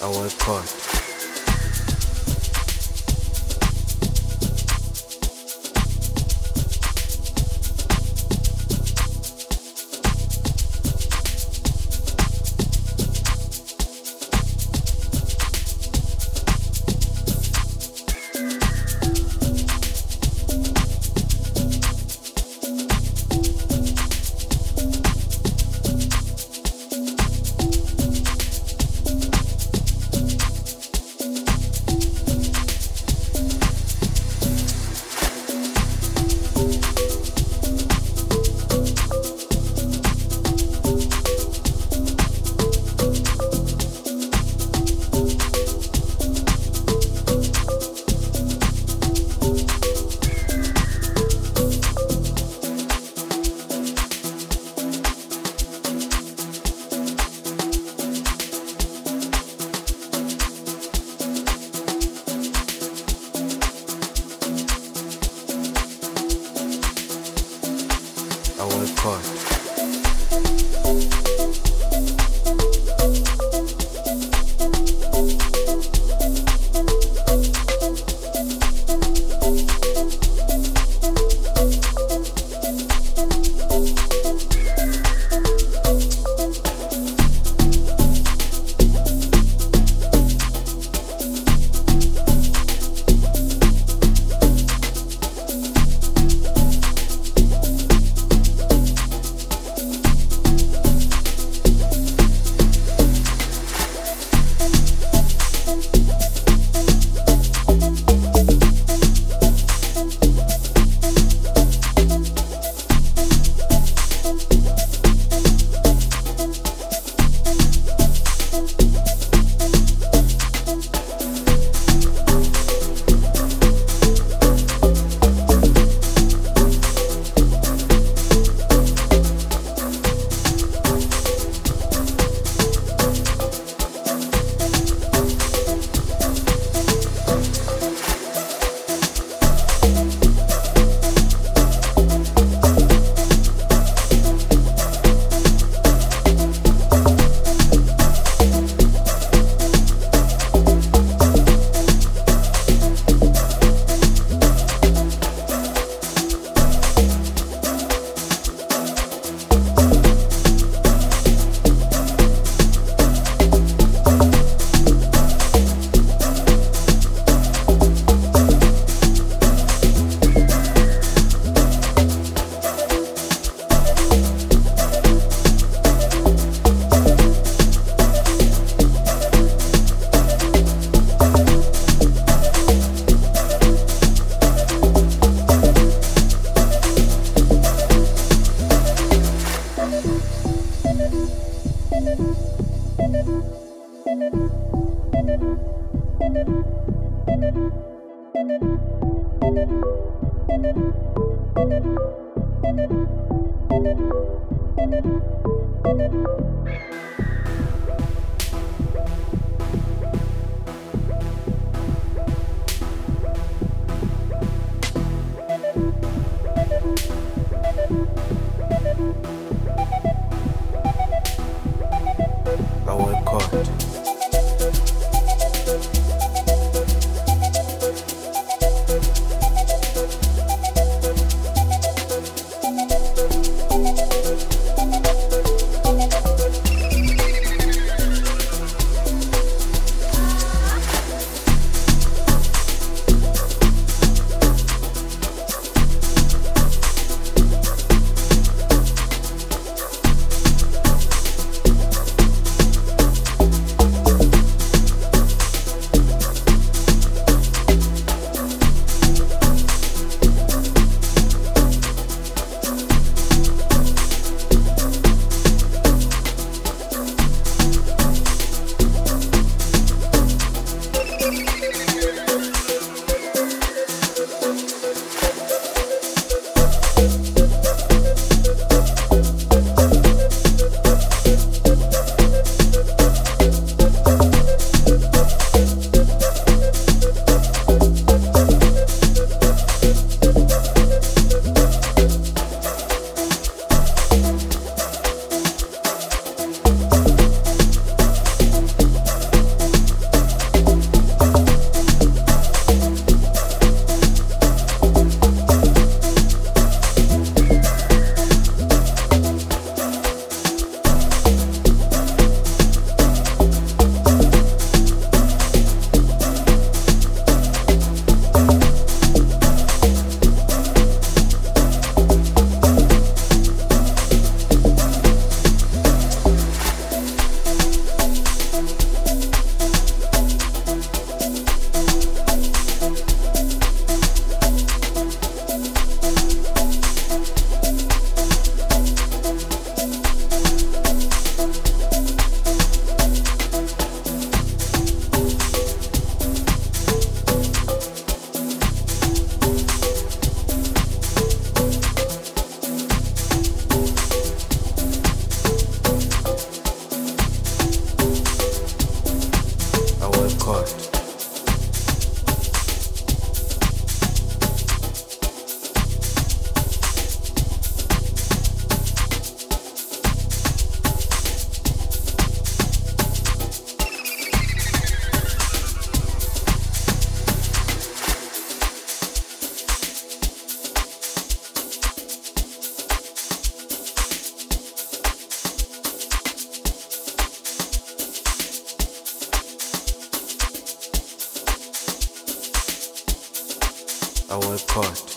our court. our court. Our court. Our God.